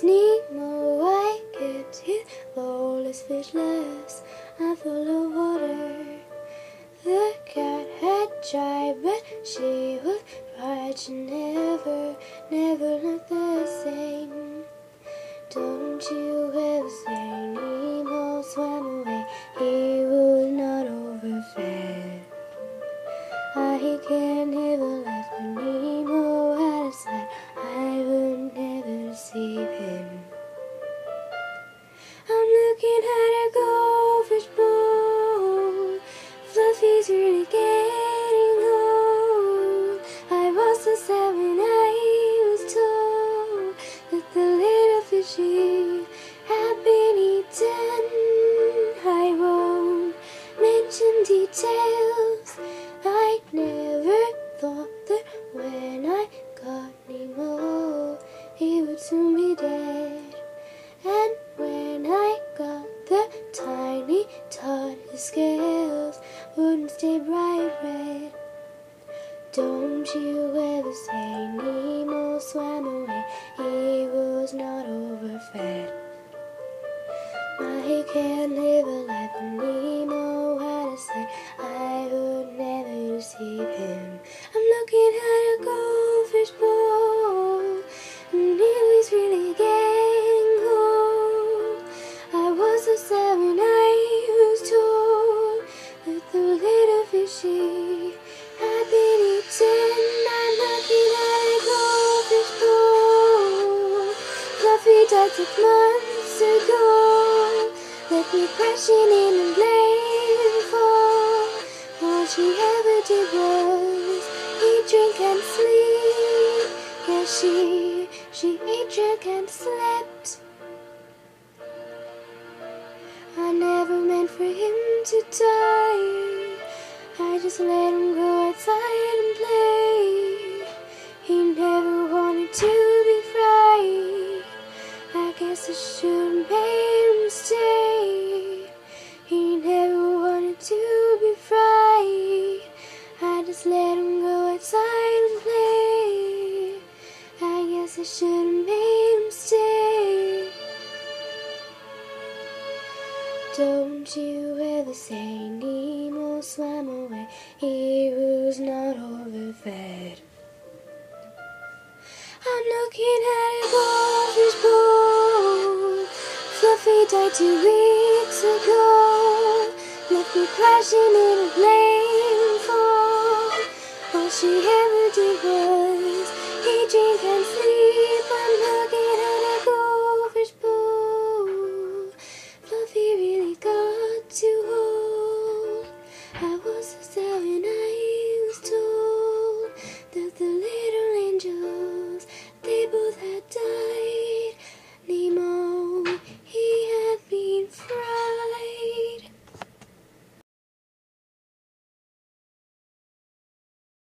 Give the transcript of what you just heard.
Sneak my way it here, lawless, fishless. I follow water. The cat had tried, but she was right. She never, never looked the same. Don't you ever say Nemo swam away? He would not overfare. Ah, I can never let me. Fishy had been eaten. I won't mention details. I never thought that when I got Nemo, he would soon be dead. And when I got the tiny tot, his scales wouldn't stay bright red. Don't you ever say Nemo swam away, can't live a life when Nemo had a sight. I would never deceive him. I'm looking at a goldfish bowl, and he's really getting old. I was so sad I was told that the little fishy had been eaten. I'm looking at a goldfish bowl. Fluffy died six months ago. Let me crashing in and blame for all she ever did was eat, drink, and sleep. Yeah, she, she ate, drank, and slept. I never meant for him to die. I just let him go outside and play. I should have made him stay. Don't you ever say Nemo swam away, he was not overfed. I'm looking at a goldfish bowl. Fluffy died two weeks ago, left me crashing in a blame fall. All she ever did was.